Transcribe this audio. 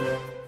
Yeah.